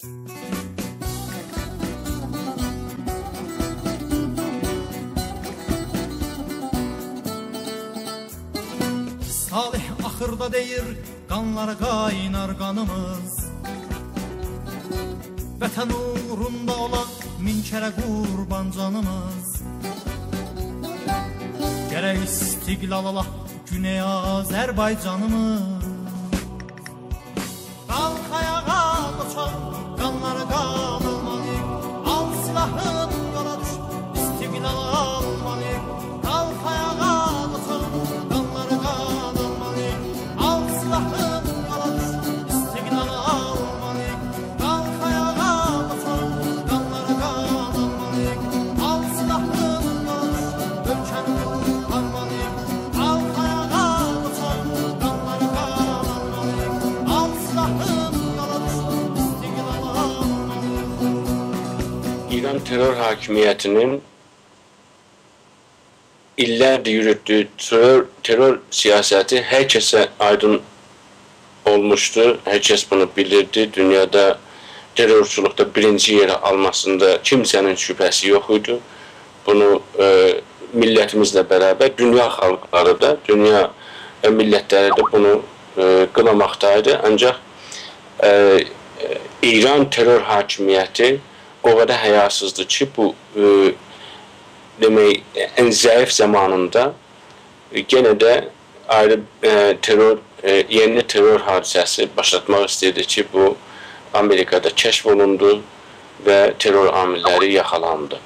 Salih axırda deyir, qanlar qaynar qanımız. Vətən uğrunda olan min kərə qurban canımız. Gərək istiqlal ala Güney Azərbaycanımız. İran terör hakimiyetinin illerdir yürüttüğü terör, terör siyaseti herkese aydın olmuştu. Herkes bunu bilirdi. Dünyada terörçülükte birinci yeri almasında kimsenin şüphesi yok idi. Bunu e, milletimizle beraber dünya halkları da, dünya e, milletleri de bunu e, kınamaktaydı. Ancak e, e, İran terör hakimiyeti o qədər həyasızdır ki, bu e, demək ən zəif zamanında e, yenə də ayrı e, terör e, yeni terör hadisəsi başlatmaq istəyirdi ki, bu Amerikada kəşf olundu və terör amilləri yaxalandı.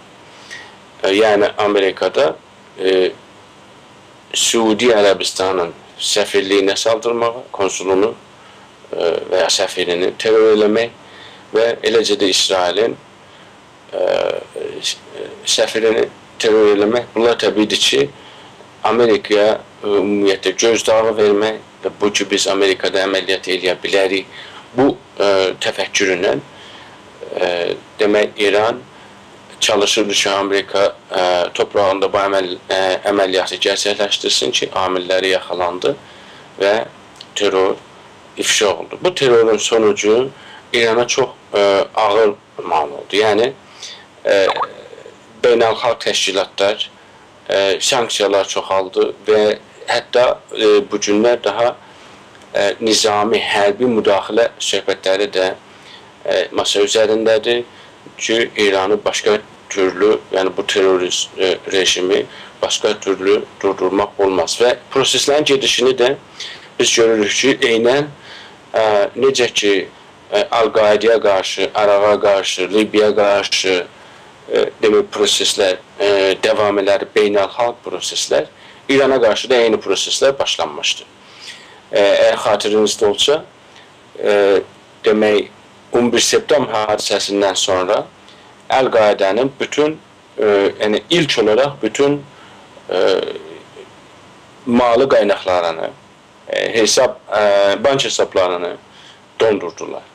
E, yəni Amerikada e, Suudi Ərəbistanın səfirliyinə saldırmağa, konsulunu e, və ya səfirini terör eləmək və eləcə də İsrailin səfirini terör eləmək. Bunlar təbiidir ki, Amerikaya ümumiyyətlə gözdağı vermək və bu ki biz Amerikada əməliyyat eləyə bilərik. Bu ə, təfəkküründən ə, demək İran çalışırdı ki, Amerika ə, toprağında bu əməl, ə, əməliyyatı gerçəkləşdirsin ki, amilləri yaxalandı və terror ifşa oldu. Bu terrorun sonucu İrana çox ə, ağır mal oldu. Yəni beynəlxalq təşkilatlar ə, sanksiyalar çoxaldı və hətta ə, bu günlər daha ə, nizami hərbi müdaxilə söhbətləri də ə, masa üzərindədir. Ki, İranı başqa türlü, yəni bu terrorist ə, rejimi başqa türlü durdurmaq olmaz və proseslərin gedişini də biz görürük ki, eynən ə, necə ki Əl-Qaidəyə qarşı, Əraqa qarşı, Libiyaya qarşı e, demək proseslər e, davam elər, beynəlxalq proseslər, İrana qarşı da eyni proseslər başlanmışdı. E, əgər xatirinizdə olsa, e, demək 11 september hadisəsindən sonra Əl-Qaidənin bütün e, yəni ilk olaraq bütün e, mali qaynaqlarını, e, hesab e, bank hesablarını dondurdular.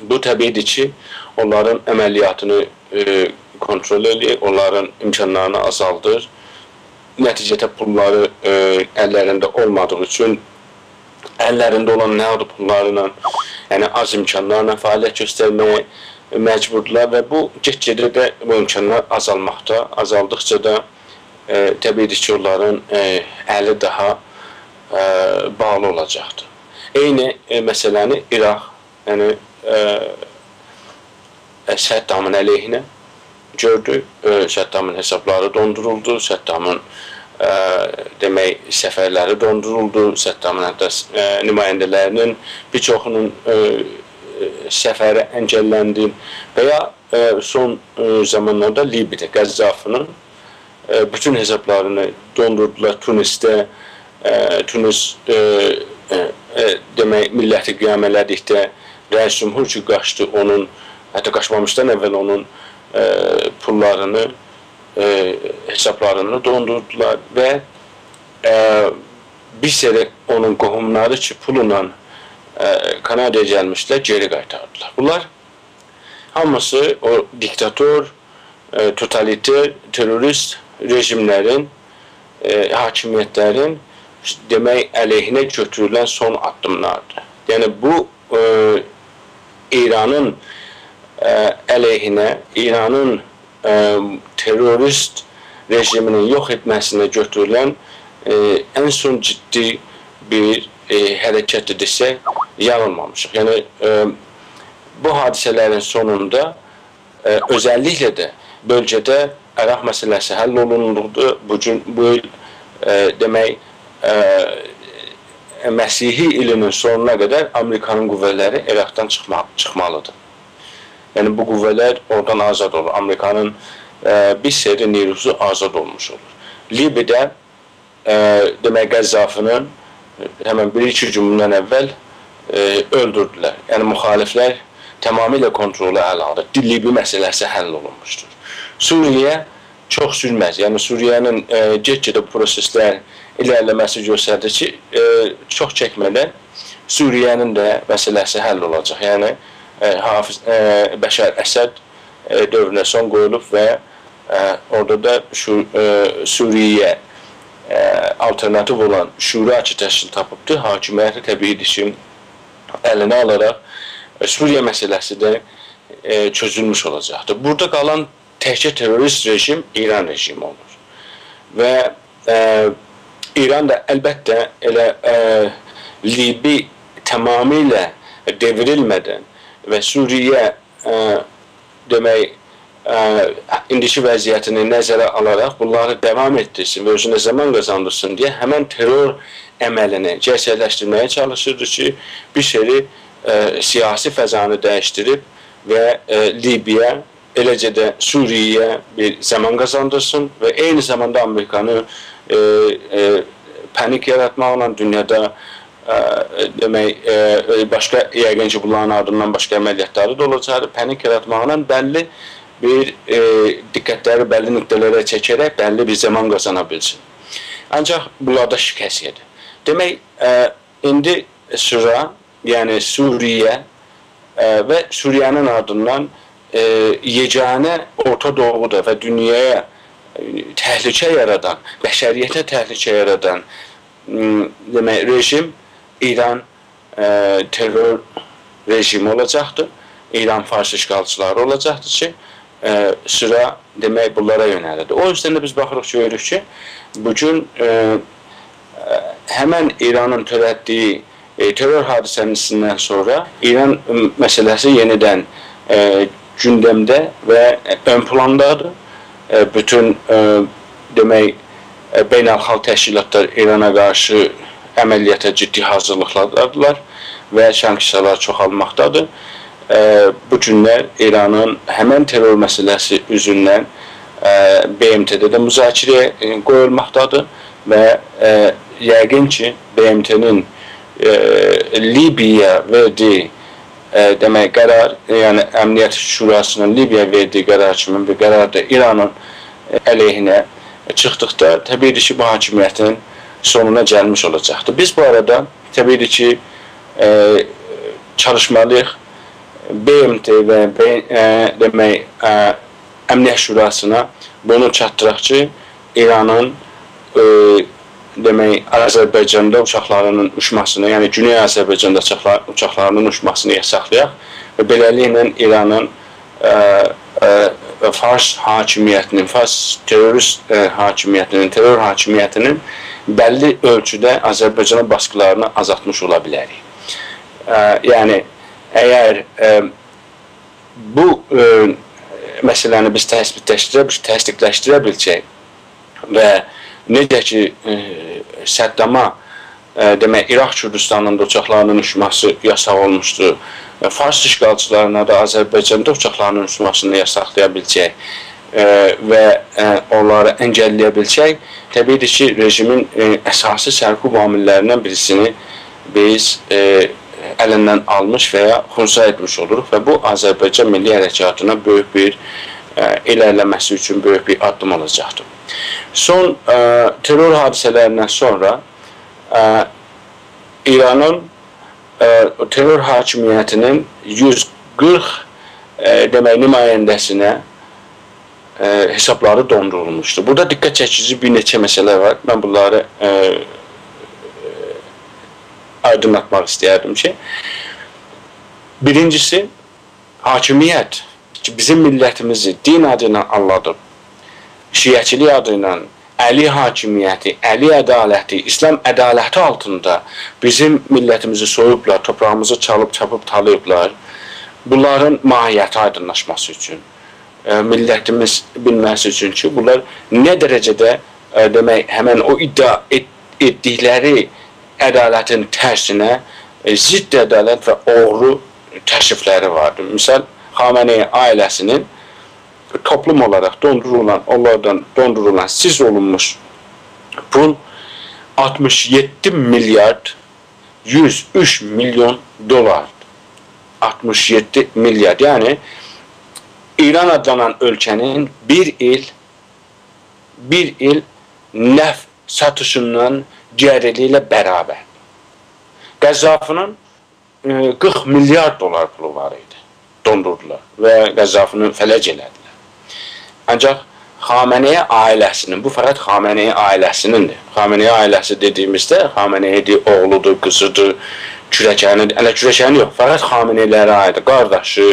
Bu təbiidir ki, onların əməliyyatını e, kontrol edir, onların imkanlarını azaldır. Nəticədə pulları e, əllərində olmadığı üçün əllərində olan nəqd pullarla, yəni az imkanlarla fəaliyyət göstərməyə məcburdular və bu get-gedə də bu imkanlar azalmaqda, azaldıqca da e, təbiidir ki, onların e, əli daha e, bağlı olacaqdır. Eyni e, məsələni İraq, yəni e, Səddamın əleyhinə gördü. Səddamın hesabları donduruldu. Səddamın e, demək səfərləri donduruldu. Səddamın hətta e, nümayəndələrinin bir çoxunun e, səfəri əngəlləndi və ya e, son e, zamanlarda Libiyada Qəzzafının e, bütün hesablarını dondurdular Tunisdə. E, Tunis e, e, demək milləti qiyam elədikdə rəis cümhur ki qaçdı onun hətta qaçmamışdan əvvəl onun e, pullarını e, hesablarını dondurdular və e, bir sərə onun qohumları ki pulla e, Kanadaya gəlmişlər geri qaytardılar. Bunlar hamısı o diktator, e, totaliter, terörist rejimlərin, e, hakimiyyətlərin demək əleyhinə götürülən son addımlardır. Yəni bu e, İranın ə, əleyhinə, İranın ə, terrorist rejiminin yox etməsinə götürülən ə, ən son ciddi bir ə, hərəkətdir desək, yanılmamışıq. Yəni ə, bu hadisələrin sonunda ə, özəlliklə də bölgədə Əraq məsələsi həll olunurdu. Bu gün bu il ə, demək ə, Məsihi ilinin sonuna qədər Amerikanın qüvvələri Əraqdan çıxma, çıxmalıdır. Yəni bu qüvvələr oradan azad olur. Amerikanın ə, bir seri neyruzu azad olmuş olur. Libidə ə, demək Qəzzafının həmən bir-iki gün bundan əvvəl ə, öldürdülər. Yəni müxaliflər tamamilə kontrolu ələ aldı. Libi məsələsi həll olunmuşdur. Suriyə çox sürməz. Yəni Suriyənin get-gedə proseslər ilerlemesi göstərdi ki, e, çox çəkmədən Suriyənin də məsələsi həll olacaq. Yəni e, Hafiz e, Bəşər Əsəd e, dövrünə son qoyulub və e, orada da şu, e, Suriyə e, alternativ olan şura ki təşkil tapıbdı. Hakimiyyəti təbiidir ki, əlinə alaraq e, Suriyə məsələsi də e, çözülmüş olacaqdır. Burada qalan təkcə terörist rejim İran rejimi olur. Və e, İran da əlbəttə elə ə, Libi tamamilə devrilmədən və Suriyə ə, demək ə, indiki vəziyyətini nəzərə alaraq bunları davam etdirsin və özünə zaman qazandırsın deyə həmən terror əməlini cəsədləşdirməyə çalışırdı ki, bir seri ə, siyasi fəzanı dəyişdirib və ə, Libiya eləcə də Suriyəyə bir zaman qazandırsın və eyni zamanda Amerikanı e, e, panik yaratmaqla dünyada ə, e, demək ə, e, başqa yəqin ki, bunların ardından başqa əməliyyatları da olacaqdır. Panik yaratmaqla bəlli bir e, diqqətləri bəlli nöqtələrə çəkərək bəlli bir zaman qazana bilsin. Ancaq bunlarda şikəsiyyədir. Demək, ə, indi sıra, yəni Suriyə ə, və Suriyanın ardından ə, yeganə Orta Doğuda və dünyaya təhlükə yaradan, bəşəriyyətə təhlükə yaradan demək rejim İran ə, terror rejimi olacaqdır. İran fars işğalçıları olacaqdır ki, ə, sıra demək bunlara yönəlidir. O yüzden də biz baxırıq görürük ki, bu gün ə, həmən İranın törətdiyi e, terror hadisəsindən sonra İran məsələsi yenidən e, gündəmdə və ön plandadır. E, bütün e, demək e, beynəlxalq təşkilatlar İrana qarşı əməliyyata ciddi hazırlıqlardadılar və şənkişalar çoxalmaqdadır. Bu günlər İranın həmən terror məsələsi üzündən BMT-də də müzakirəyə qoyulmaqdadır və yəqin ki, BMT-nin Libiya verdiyi demək qərar, yəni Əmniyyət Şurasının Libiya verdiyi qərar kimi bir qərar da İranın əleyhinə çıxdıqda təbiidir ki, bu hakimiyyətin sonuna gəlmiş olacaqdır. Biz bu arada təbiidir ki, e, çalışmalıyıq BMT və e, demək e, Əmniyyət Şurasına bunu çatdıraq ki, İranın e, demək Azərbaycanda uçaqlarının uçmasını, yəni Güney Azərbaycanda uçaqlar, uçaqlarının uçmasını yasaqlayaq və beləliklə İranın ə, ə, Fars hakimiyyətinin, Fars terrorist ə, hakimiyyətinin, terror hakimiyyətinin bəlli ölçüdə Azərbaycana baskılarını azaltmış ola bilərik. Ə, yəni əgər ə, bu ə, məsələni biz təsbitləşdirə, təsdiqləşdirə bilsək və necə ki e, Səddama e, demək İraq Kürdistanında uçaqlarının uçması yasaq olmuşdu. E, Fars işğalçılarına da Azərbaycanda uçaqlarının uçmasını yasaqlaya biləcək e, və onları əngəlləyə bilsək, təbiidir ki, rejimin əsası sərkub amillərindən birisini biz əlindən almış və ya xunsa etmiş oluruq və bu Azərbaycan milli hərəkatına böyük bir ə, ilərləməsi üçün böyük bir addım olacaqdır. Son ə, terror hadisələrindən sonra ə, İranın ə, terror hakimiyyətinin 140 ə, demək nümayəndəsinə ə, hesabları dondurulmuşdur. Burada diqqət çəkici bir neçə məsələ var. Mən bunları ə, aydınlatmaq istəyərdim ki, birincisi hakimiyyət ki, bizim millətimizi din adı ilə alladıb, şiəçilik adı ilə Əli hakimiyyəti, Əli ədaləti, İslam ədaləti altında bizim millətimizi soyublar, toprağımızı çalıb çapıb talayıblar. Bunların mahiyyəti aydınlaşması üçün, e, millətimiz bilməsi üçün ki, bunlar nə dərəcədə e, demək həmin o iddia et, etdikləri ədalətin tərsinə e, zidd ədalət və oğru təşrifləri vardır. Misal Xamenei ailəsinin toplum olarak dondurulan, onlardan dondurulan siz olunmuş pul 67 milyard 103 milyon dolar. 67 milyar. Yani İran adlanan ölkənin bir il bir il neft satışından cəriləri ilə bərabər. Qəzzafının 40 milyar dolar pulu var idi. Dondurdular və Qəzzafını fələc elədi. Ancaq Xameneyi ailəsinin, bu fəqət Xameneyi ailəsinindir. Xameneyi ailəsi dediyimizdə Xameneyi oğludur, qızıdır, kürəkənidir. Ələ kürəkəni yox, fəqət Xameneylərə aiddir. Qardaşı,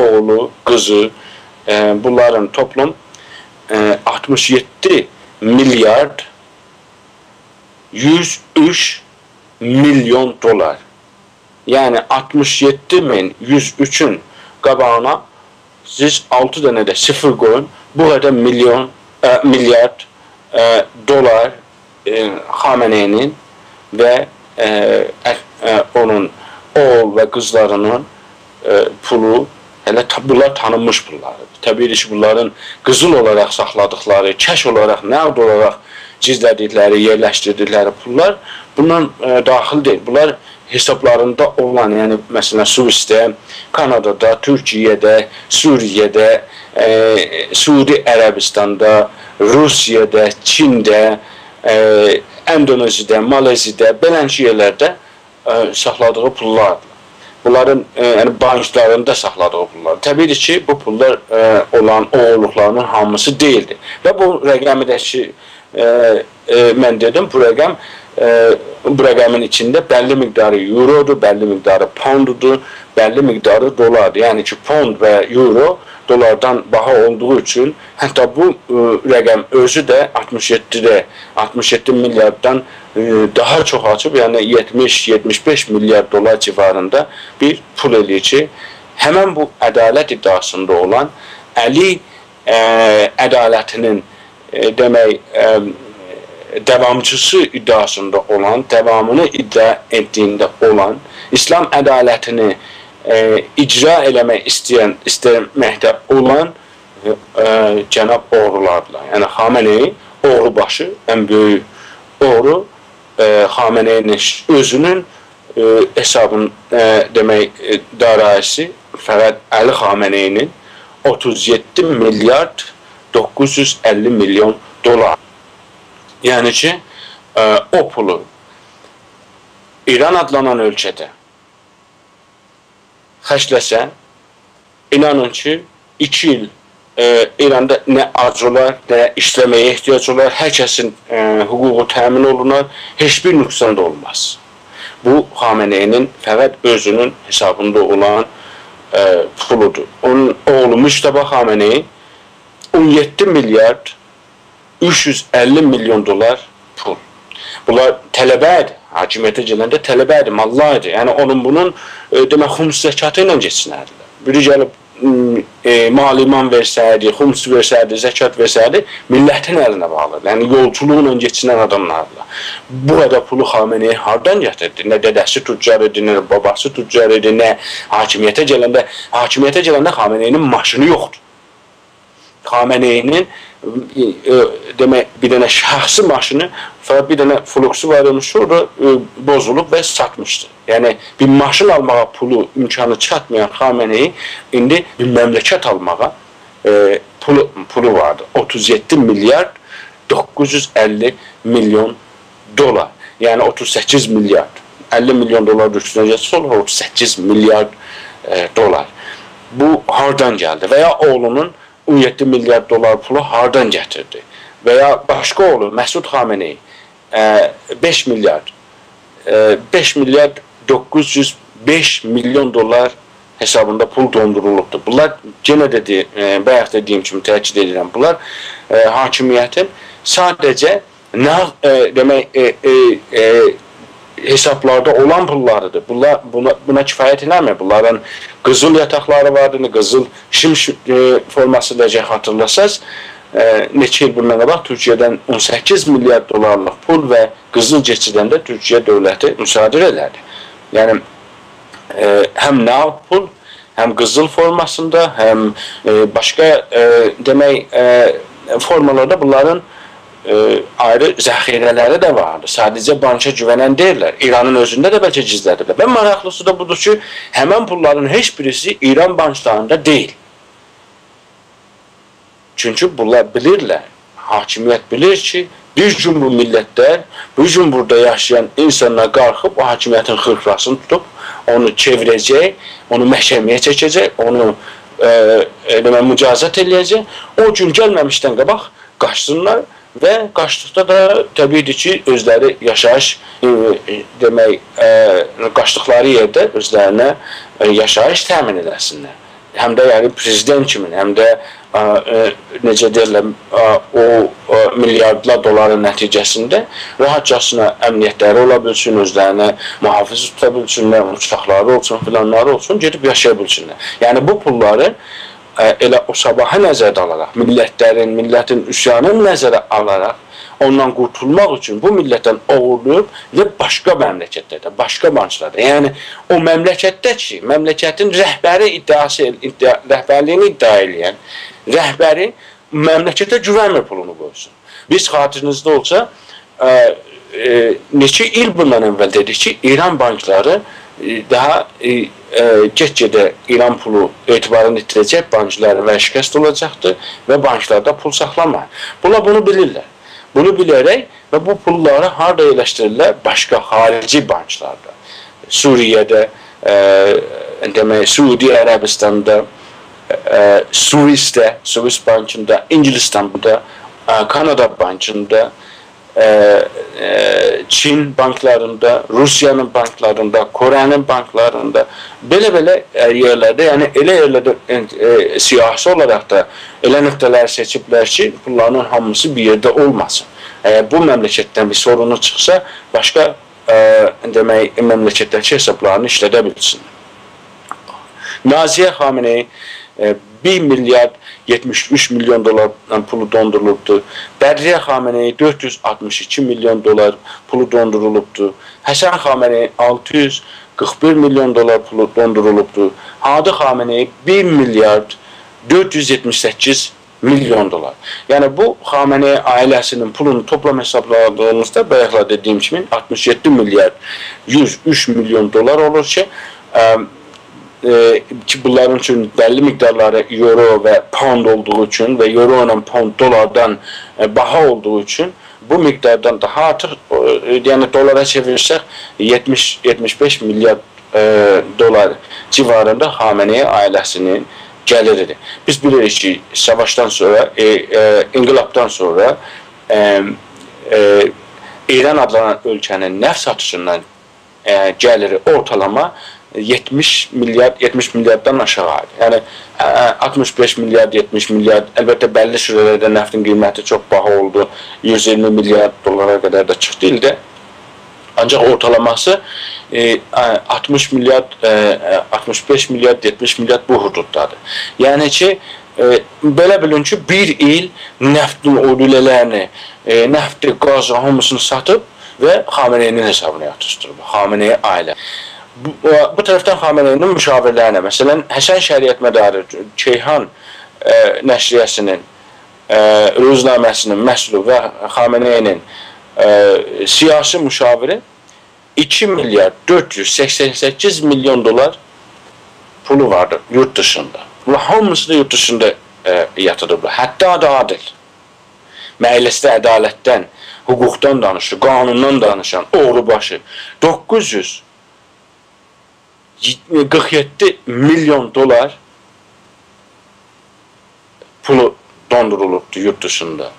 oğlu, qızı, e, bunların toplum e, 67 milyard 103 milyon dolar. Yəni 67 min 103-ün qabağına siz 6 dənə də sıfır qoyun. Burada milyon, e, milyard e, dolar e, Xameneinin və e, e, onun oğul və qızlarının e, pulu hələ bunlar tanınmış pullardır. Təbii ki, bunların qızıl olaraq saxladıqları, kəş olaraq, nəqd olaraq gizlədikləri, yerləşdirdikləri pullar bundan e, daxil deyil. Bunlar hesablarında olan, yəni məsələn Suisdə, Kanadada, Türkiyədə, Suriyədə, e, Suudi Ərəbistanda, Rusiyada, Çində, e, Endoneziyada, Maleziyada, belənçi yerlərdə e, saxladığı pullardır. Bunların e, yəni banklarında saxladığı pullar. Təbii ki, bu pullar e, olan oğulluqlarının hamısı deyildi. Və bu rəqəmi də ki, e, e, mən dedim, bu rəqəm e, bu rəqəmin içində bəlli miqdarı eurodur, bəlli miqdarı poundudur, bəlli miqdarı dolardır. Yəni ki, pound və euro dolardan baha olduğu üçün hətta bu ə, e, rəqəm özü də 67-də 67 milyarddan ə, e, daha çox açıb, yəni 70-75 milyard dolar civarında bir pul eləyir ki, həmən bu ədalət iddiasında olan Əli ə, ədalətinin ə, demək ə, devamçısı iddiasında olan, devamını iddia ettiğinde olan, İslam ədalətini e, icra eləmək istəyən, istəməkdə olan e, cənab oğrulardılar. Yəni Xameneyi oğru başı, ən böyük oğru e, Xameneyinin özünün e, hesabın e, demək e, darayisi fəqət Əli Xameneyinin 37 milyard 950 milyon dolar. Yəni ki, ə, e, o pulu İran adlanan ölkədə xərcləsə, inanın ki, 2 il ə, e, İranda nə ac olar, nə işləməyə ehtiyac olar, hər kəsin ə, e, hüququ təmin olunar, heç bir nüqsan da olmaz. Bu, Xameneyinin fəqət özünün hesabında olan ə, puludur. Onun oğlu Müştəbə Xameneyi 17 milyard 350 milyon dolar pul. Bunlar tələbə idi. Hakimiyyətə gələndə tələbə idi, mallar idi. Yəni onun bunun e, demək xums zəkatı ilə keçsinərdilər. Biri gəlib e, maliman versəydi, xums versəydi, zəkat versəydi, millətin əlinə bağlıdır. Yəni yolçuluqla keçinən adamlardır. Bu qədər pulu Xameneyi hardan gətirdi? Nə dədəsi tüccar idi, nə babası tüccar idi, nə hakimiyyətə gələndə hakimiyyətə gələndə Xameneyinin maşını yoxdur. Xameneyinin e, e, demək bir dənə şəxsi maşını fəqət bir dənə fluksu var imiş, orada e, bozulub və satmışdı. Yəni bir maşın almağa pulu imkanı çatmayan Xameneyi indi bir məmləkət almağa e, pulu, pulu vardı. 37 milyard 950 milyon dolar. Yəni 38 milyard. 50 milyon dolar düşünəcəsi olur 38 milyard e, dolar. Bu hardan gəldi? Və ya oğlunun 17 milyar dolar pulu hardan gətirdi? Və ya başqa oğlu Məsud Xameneyi 5 milyar 5 milyar 905 milyon dolar hesabında pul dondurulubdur. Bunlar yenə dedi, e, bayaq dediyim kimi təkid edirəm. Bunlar e, hakimiyyətin sadəcə nə e, demək e, e, e, hesablarda olan pullarıdır. Bunlar buna, buna kifayət eləmir. Bunların qızıl yataqları vardır, qızıl şim e, forması da hatırlasaz, e, neçə il bundan qabaq Türkiyədən 18 milyard dollarlıq pul və qızıl keçidəndə Türkiyə dövləti müsadir elədi. Yəni e, həm nağd pul, həm qızıl formasında, həm e, başqa e, demək e, formalarda bunların e, ayrı zəxirələri də vardı. Sadəcə banka güvənən deyirlər. İranın özündə də bəlkə gizlədirlər. Və maraqlısı da budur ki, həmən pulların heç birisi İran banklarında deyil. Çünki bunlar bilirlər, hakimiyyət bilir ki, bir gün bu millətlər, bu gün burada yaşayan insanlar qalxıb o hakimiyyətin xırxrasını tutub, onu çevirəcək, onu məhkəməyə çəkəcək, onu e, e, demək, mücazat eləyəcək. O gün gəlməmişdən qabaq qaçsınlar və qaçdıqda da təbiidir ki, özləri yaşayış e, e, demək, e, qaçdıqları yerdə özlərinə e, yaşayış təmin edəsinlər. Həm də yəni prezident kimi, həm də ə, ə, necə deyirlər, ə, o ə, milyardlar doların nəticəsində rahatcasına əmniyyətləri ola bilsin, özlərinə mühafizə tuta bilsinlər, uçaqları olsun, filanları olsun, gedib yaşaya bilsinlər. Yəni bu pulları elə o sabahı nəzərdə alaraq, millətlərin, millətin üsyanını nəzərə alaraq ondan qurtulmaq üçün bu millətdən oğurlayıb və başqa məmləkətlərdə, başqa banklarda, yəni o məmləkətdə ki, məmləkətin rəhbəri iddiası, iddia, rəhbərliyini iddia edən rəhbəri məmləkətə güvənmir pulunu qoysun. Biz xatirinizdə olsa, ə, ə, neçə il bundan əvvəl dedik ki, İran bankları daha get-gedə İran pulu etibarını itirəcək, banklar və şikəst olacaqdır və banklarda pul saxlamır. Bunlar bunu bilirlər. Bunu bilərək və bu pulları harada yerləşdirirlər? Başqa xarici banklarda. Suriyədə, e, demək, Suudi Ərəbistanda, e, Suisdə, Suis bankında, İngilistanda, e, Kanada bankında, e, e, Çin banklarında, Rusiyanın banklarında, Koreyanın banklarında belə-belə yerlərdə, yəni elə yerlərdə e, e, siyasi olaraq da elə nöqtələr seçiblər ki, bunların hamısı bir yerdə olmasın. Əgər bu məmləkətdən bir sorunu çıxsa, başqa e, demək məmləkətdəki hesablarını işlədə bilsin. Naziyə Xameneyi 1 milyard 73 milyon dolar pulu dondurulubdu. Bədriyə Xameneyi 462 milyon dolar pulu dondurulubdu. Həsən Xameneyi 641 milyon dolar pulu dondurulubdu. Hadi Xameneyi 1 milyard 478 milyon dolar. Yəni bu Xameneyi ailəsinin pulunu toplam hesabladığımızda bayaqla dediyim kimi 67 milyard 103 milyon dolar olur ki, ə, e, ki bunların üçün bəlli miqdarları euro və pound olduğu üçün və euro ilə pound dolardan e, baha olduğu üçün bu miqdardan daha artıq e, yəni dolara çevirsək 70-75 milyard e, dolar civarında Xameneyi ailəsinin gəliridir. Biz bilirik ki, savaşdan sonra, e, e, inqilabdan sonra e, e, İran adlanan ölkənin nəft satışından e, gəliri ortalama 70 milyard 70 milyarddan aşağı. Yəni 65 milyard, 70 milyard. Əlbəttə bəlli sürələrdə neftin qiyməti çox baha oldu. 120 milyard dollara qədər də çıxdı ildə. Ancaq ortalaması e, 60 milyard, e, 65 milyard, 70 milyard bu hududdadır. Yəni ki, e, belə bilin ki, bir il neftin odülələrini, e, nefti, qazı hamısını satıb və Xameneyinin hesabına yatışdırıb. Xameneyi ailə bu, bu tərəfdən Xameneyinin müşavirlərinə, məsələn, Həsən Şəriət Mədarı, Keyhan e, nəşriyyəsinin e, ruznaməsinin məhsulu və Xameneyinin e, siyasi müşaviri 2 milyar 488 milyon dolar pulu vardı yurt dışında. Bu hamısı da yurt dışında e, yatırıblar. Hətta da adil. Məclisdə ədalətdən, hüquqdan danışır, qanundan danışan oğrubaşı 900 47 milyon dolar pulu dondurulubdu yurt dışında.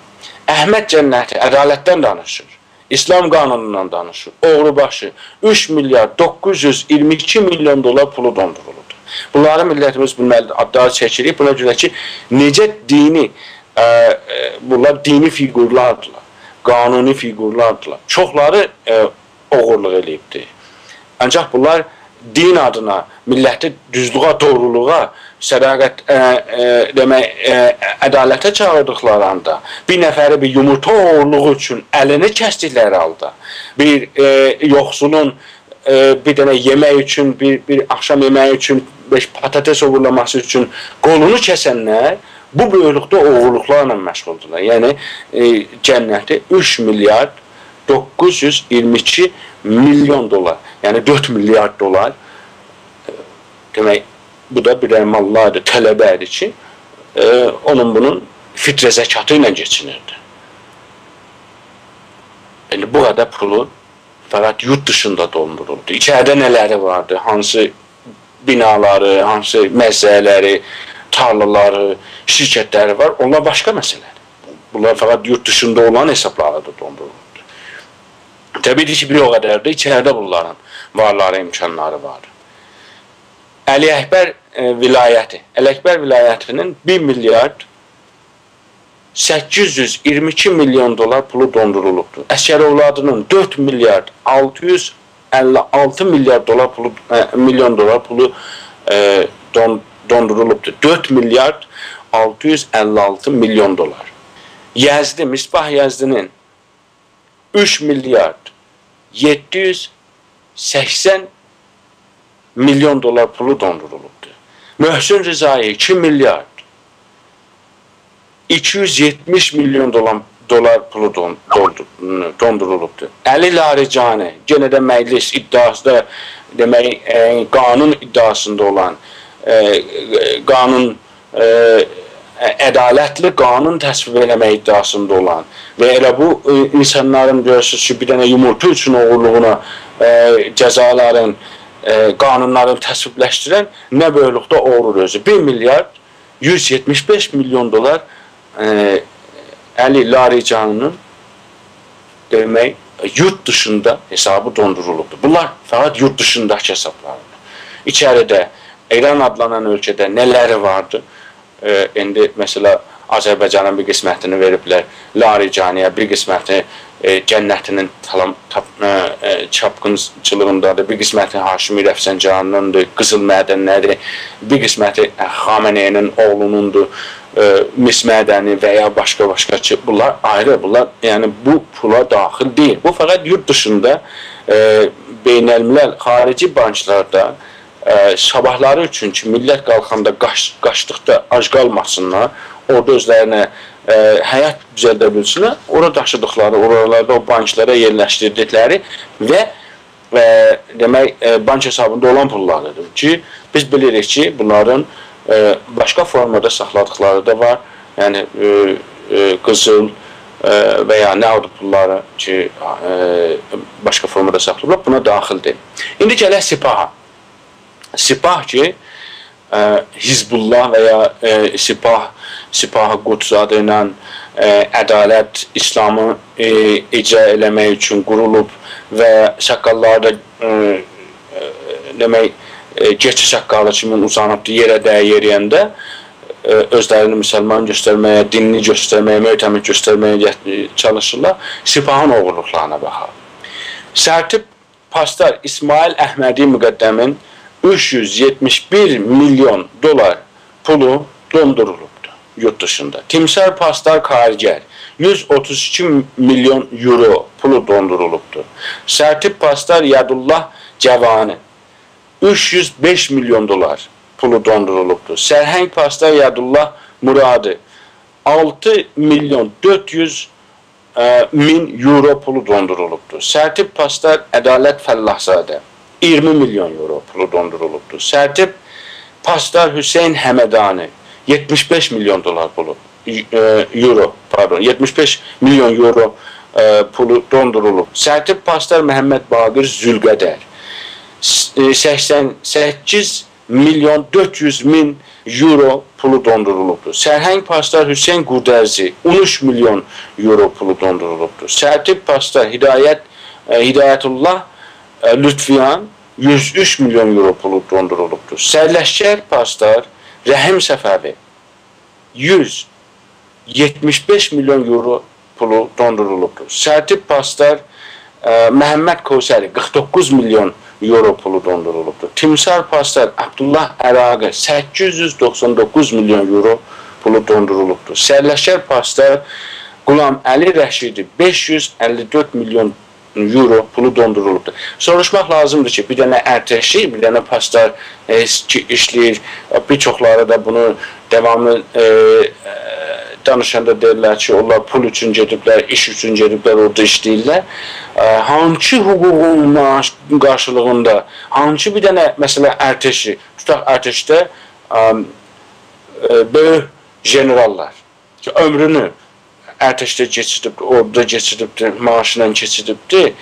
Əhməd Cənnəti ədalətdən danışır. İslam qanunundan danışır. Oğrubaşı 3 milyar 922 milyon dolar pulu dondurulubdu. Bunları millətimiz bilməlidir. Adları çəkirik. Buna görə ki, necə dini ə, ə, bunlar dini fiqurlardılar. Qanuni fiqurlardılar. Çoxları ə, oğurluq eləyibdi. Ancaq bunlar din adına, milləti düzlüğa, doğruluğa, sədaqət ə, ə, demək, ə, ədalətə çağırdıqları anda bir nəfəri bir yumurta oğurluğu üçün əlini kəsdikləri halda bir ə, yoxsulun ə, bir dənə yemək üçün, bir bir axşam yeməyi üçün, beş patates oğurlaması üçün qolunu kəsənlər bu böyüklükdə oğurluqlarla məşğuldular. Yəni e, cənnəti 3 milyard 922 milyon dolar, yəni 4 milyard dolar demək bu da bir mallardır, tələbədir ki, e, onun bunun fitrə zəkatı ilə keçinirdi. Yəni bu qədər pulu fəqət yurt dışında donduruldu. İçəridə nələri vardı? Hansı binaları, hansı məzələri, tarlaları, şirkətləri var. Onlar başqa məsələdir. Bunlar fəqət yurt dışında olan hesablarda donduruldu. Təbii ki, bir o qədər də içəridə bunların varları, imkanları var. Əli Əkbər e, vilayəti, Əli Əkbər vilayətinin 1 milyard 822 milyon dolar pulu dondurulubdur. Əskərovladının 4 milyard 656 milyard dolar pulu e, milyon dolar pulu e, don, dondurulubdur. 4 milyard 656 milyon dolar. Yazdı, Misbah Yazdının 3 milyard 780 milyon dolar pulu dondurulubdu. Möhsün Rızai 2 milyard 270 milyon dolar dolar pulu don, dondur, dondurulubdu. Əli Laricani yenə də məclis iddiasında demək e, qanun iddiasında olan e, qanun e, ədalətli qanun təsvib eləmək iddiasında olan və elə bu e, insanların görürsünüz ki, bir dənə yumurta üçün oğurluğuna e, cəzaların, e, qanunların təsvibləşdirən nə böyüklükdə oğurur özü. 1 milyard 175 milyon dolar e, Əli Laricanının demək yurt dışında hesabı dondurulubdur. Bunlar fəqət yurt dışındakı hesablardır. İçəridə İran adlanan ölkədə nələri vardı? E, indi məsələ Azərbaycanın bir qismətini veriblər Laricaniyə, bir qisməti e, cənnətinin talam, tap, e, e, çapqınçılığındadır, bir qisməti Haşimi Rəfsəncanındır, qızıl mədənləri, bir qisməti e, Xameneyinin oğlunundur, e, mis mədəni və ya başqa-başqa ki, bunlar ayrı, bunlar yəni bu pula daxil deyil. Bu fəqət yurt dışında e, beynəlmiləl xarici banklarda ə, sabahları üçün ki, millət qalxanda qaç, qaçdıqda ac qalmasınlar, orada özlərinə ə, həyat düzəldə bilsinlər, ora daşıdıqları, oralarda o banklara yerləşdirdikləri və və demək ə, bank hesabında olan pullarıdır ki, biz bilirik ki, bunların ə, başqa formada saxladıqları da var. Yəni ə, ə, qızıl ə, və ya nəqd pulları ki, ə, başqa formada saxlayırlar, buna daxildir. İndi gələk sipaha. Sipah ki, ə, Hizbullah və ya ə, Sipah, Sipah Quds adı ilə ə, ədalət İslamı ə, icra eləmək üçün qurulub və saqqalları da ə, ə, demək keçi saqqalı kimi uzanıbdı yerə dəyirəndə özlərini müsəlman göstərməyə, dinini göstərməyə, möhtəmid göstərməyə çalışırlar. Sipahın oğurluqlarına baxar. Sərtib pastar İsmail Əhmədi müqəddəmin 371 milyon dolar pulu dondurulubdu yurt dışında. Timsar Pastar Karger 132 milyon euro pulu dondurulubdu. Sertip Pastar Yadullah Cevani 305 milyon dolar pulu dondurulubdu. Serheng Pastar Yadullah Muradı 6 milyon 400 e, min euro pulu dondurulubdu. Sertip Pastar Ədalət Fəllahzadə 20 milyon euro pulu dondurulubdur. Sərtib Pastar Hüseyn Həmədani 75 milyon dolar pulu e, euro pardon 75 milyon euro e, pulu dondurulub. Sərtib Pastar Məhəmməd Baqir Zülqədər 88 milyon 400 min euro pulu dondurulubdur. Sərhəng Pastar Hüseyn Qudərzi 13 milyon euro pulu dondurulubdur. Sərtib Pastar Hidayət e, Hidayətullah Lütfiyan 103 milyon euro pulu dondurulubdur. Sərləşkər pastar Rəhim Səfəvi 175 milyon euro pulu dondurulubdur. Sərtib pastar ə, Məhəmməd Kovsəri 49 milyon euro pulu dondurulubdur. Timsar pastar Abdullah Əraqı 899 milyon euro pulu dondurulubdur. Sərləşkər pastar Qulam Əli Rəşidi 554 milyon euro pulu dondurulubdur. Soruşmaq lazımdır ki, bir dənə ərtəşi, bir dənə pastar e, işləyir. Bir çoxları da bunu devamlı e, e, danışanda deyirlər ki, onlar pul üçün gediblər, iş üçün gediblər, orada işləyirlər. E, hansı hüququn qarşılığında, hansı bir dənə məsələ ərtəşi, tutaq ərtəşdə e, böyük generallar ki, ömrünü ərtəşdə keçirib, orada keçiribdir, maaşla keçiribdir.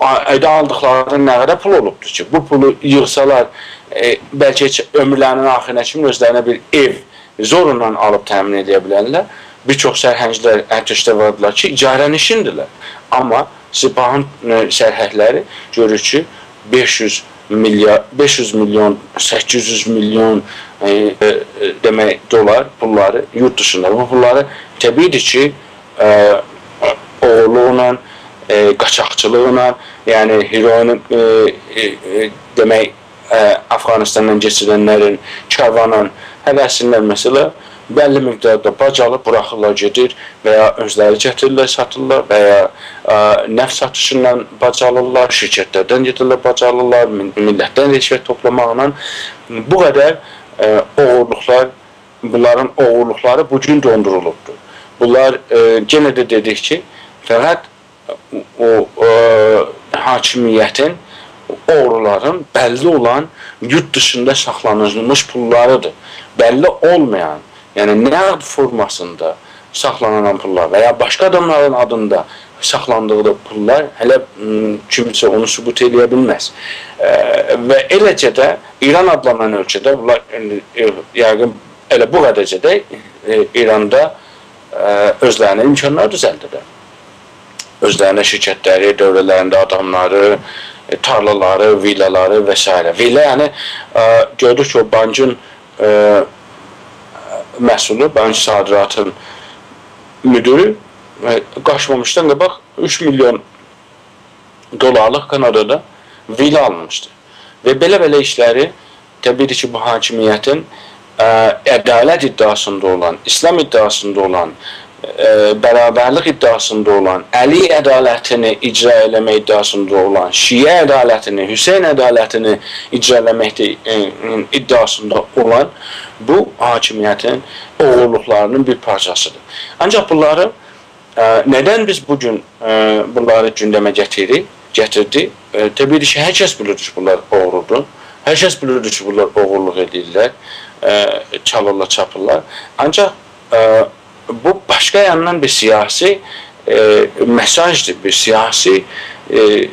Ayda aldıqları nə qədər pul olubdur ki, bu pulu yığsalar, e, bəlkə ömürlərinin axirinə kimi özlərinə bir ev zorla alıb təmin edə bilərlər. Bir çox sərhənglər ərtəşdə vardılar ki, icarən işindirlər. Amma Sipahın e, sərhədləri görür ki, 500 milyar 500 milyon 800 milyon e, e, demək dolar pulları yurt dışında bu pulları. Təbiidir ki e, oğurluqla e, qaçaqçılıqla yəni heroin e, e, e, demək e, Afqanistandan keçirilənlərin karvanla hələsinlər məsələ bəlli miqdarda bacalıb buraxırlar gedir və ya özləri gətirirlər, satırlar və ya ə, nəft satışı ilə bacalırlar, şirkətlərdən gedirlər, bacalırlar, millətdən rişvət toplamaqla bu qədər ə, oğurluqlar, bunların oğurluqları bu gün dondurulubdur. Bunlar ə, yenə də dedik ki, fəqət o ə, hakimiyyətin oğruların bəlli olan yurt dışında saxlanılmış pullarıdır. Bəlli olmayan yəni nəqd formasında saxlanılan pullar və ya başqa adamların adında saxlandığı pullar hələ kimsə onu sübut eləyə bilməz. E, və eləcə də İran adlanan ölkədə bunlar e, yəqin elə bu qədərcədə e, İranda e, özlərinə imkanlar düzəldirlər. Özlərinə şirkətləri, dövlələrində adamları, e, tarlaları, villaları və s. Villa yəni e, gördük ki, o bankın məhsulu, bank sadiratın müdürü qaçmamışdan qabaq 3 milyon dolarlıq Kanadada villa almışdı. Və belə-belə işləri təbii ki, bu hakimiyyətin ə, ədalət iddiasında olan, İslam iddiasında olan, ə, bərabərlik iddiasında olan, Əli ədalətini icra eləmə iddiasında olan, Şiə ədalətini, Hüseyn ədalətini icra eləməkdə iddiasında olan bu hakimiyyətin oğurluqlarının bir parçasıdır. Ancaq bunları ə, nədən biz bu gün ə, bunları gündəmə gətiririk? Gətirdi. E, təbii ki, hər kəs bilir ki, bunlar oğrudur. Hər kəs bilir ki, bunlar oğurluq edirlər, ə, çalırlar, çapırlar. Ancaq ə, bu başqa yandan bir siyasi e, mesajdır, bir siyasi e,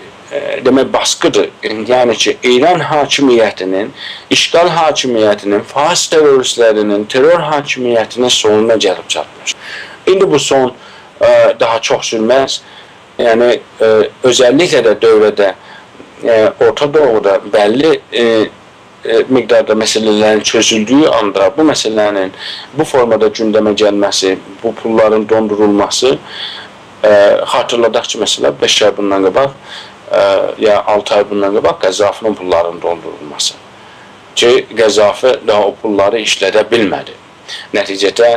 demək baskıdır. Yəni ki, İran hakimiyyətinin, işğal hakimiyyətinin, faiz terroristlərinin terror hakimiyyətinin sonuna gəlib çatmış. İndi bu son ə, daha çox sürməz. Yəni ə, özəlliklə də dövrədə ə, Orta Doğuda bəlli ə, miqdarda məsələlərin çözüldüyü anda bu məsələnin bu formada gündəmə gəlməsi, bu pulların dondurulması ə, xatırladaq ki, məsələ 5 ay bundan qabaq ya 6 ay bundan qabaq Qəzzafinin pullarının doldurulması. Ki, Qəzzafi daha o pulları işlədə bilmədi. Nəticədə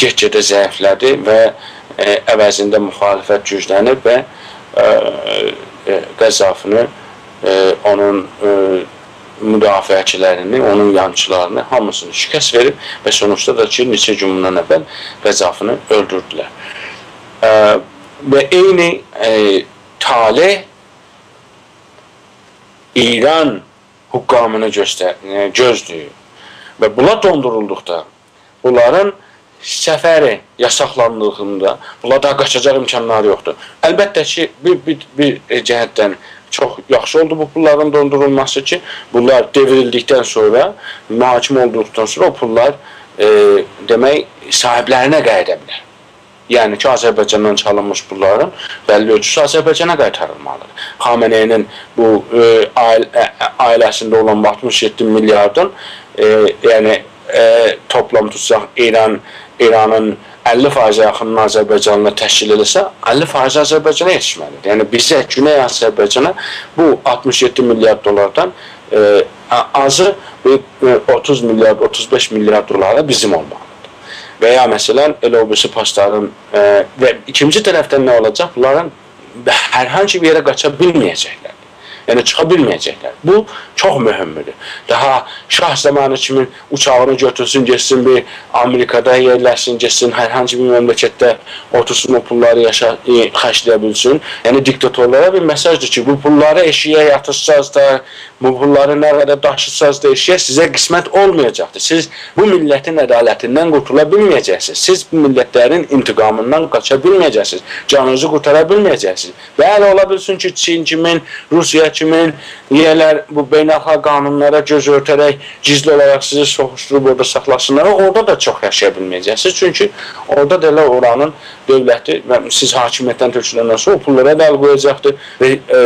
get-gedə zəiflədi və ə, əvəzində müxalifət güclənib və ə, Qəzzafini ə, onun ə, müdafiəçilərini, onun yançılarını hamısını şikəst verib və sonuçda da ki, neçə gün bundan əvvəl Qəzzafini öldürdülər. Ə, və eyni ə, talih İran göstər, e, gözləyir. Və bunlar dondurulduqda, bunların səfəri yasaqlandığında, bunlar daha qaçacaq imkanları yoxdur. Əlbəttə ki, bir, bir, bir cəhətdən çox yaxşı oldu bu pulların dondurulması ki, bunlar devrildikdən sonra, mühakimə olduqdan sonra o pullar e, demək sahiblərinə qayıda bilər. Yəni ki, Azərbaycandan çalınmış pulların bəlli ölçüsü Azərbaycana qaytarılmalıdır. Xameneyinin bu e, ail, ə, ailəsində olan 67 milyardın e, yəni e, toplam tutsaq İran İranın 50% yaxınını Azərbaycanla təşkil edirsə, 50% Azərbaycana yetişməlidir. Yəni bizə Güney Azərbaycana bu 67 milyard dollardan e, azı 30 milyard, 35 milyard dolara bizim olmalıdır. Və ya məsələn elə o birisi postların e, və ikinci tərəfdən nə olacaq? Bunların hər hansı bir yerə qaça bilməyəcəklər. Yəni çıxa bilməyəcəklər. Bu çox mühümdür. Daha şah zamanı kimi uçağını götürsün, getsin bir Amerikada yerləşsin, getsin hər hansı bir məmləkətdə otursun o pulları yaşa e, xərcləyə bilsin. Yəni diktatorlara bir mesajdır ki, bu pulları eşiyə yatırsaz da, bu pulları nə qədər daşırsaz da eşiyə sizə qismət olmayacaqdır. Siz bu millətin ədalətindən qurtula bilməyəcəksiniz. Siz bu millətlərin intiqamından qaça bilməyəcəksiniz. Canınızı qurtara bilməyəcəksiniz. Və elə ola bilsin ki, Çin kimin, Rusiya kimin, yiyələr bu beynəlxalq qanunlara göz örtərək gizli olaraq sizi soxuşdurub orada saxlasınlar. Orada da çox yaşaya bilməyəcəksiniz. Çünki orada da elə oranın dövləti siz hakimiyyətdən töküləndən sonra o pullara da əl qoyacaqdır və e,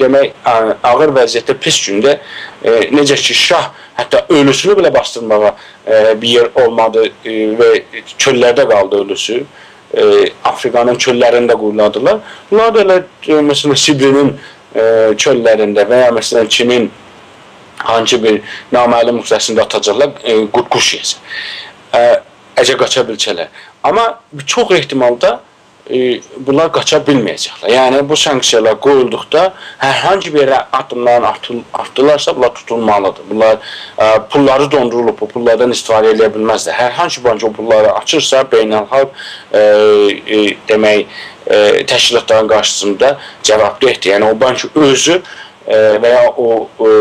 demək ağır vəziyyətdə pis gündə e, necə ki şah hətta ölüsünü belə bastırmağa e, bir yer olmadı e, və çöllərdə qaldı ölüsü. E, Afrikanın çöllərində qurladılar. Bunlar da elə e, məsələn Sibirin e, çöllərində və ya məsələn Çinin hansı bir naməlum hissəsində atacaqlar, e, quş yesin. E, əcə qaça bilçələr. Amma çox ehtimalda e, bunlar qaça bilməyəcəklər. Yəni bu sanksiyalar qoyulduqda hər hansı bir yerə addımların atıl, atdılarsa bunlar tutulmalıdır. Bunlar e, pulları dondurulub, bu pullardan istifadə edə bilməzlər. Hər hansı bank o pulları açırsa beynəlxalq e, e, demək e, təşkilatların qarşısında cavabdehdir. Yəni o bank özü e, və ya o e,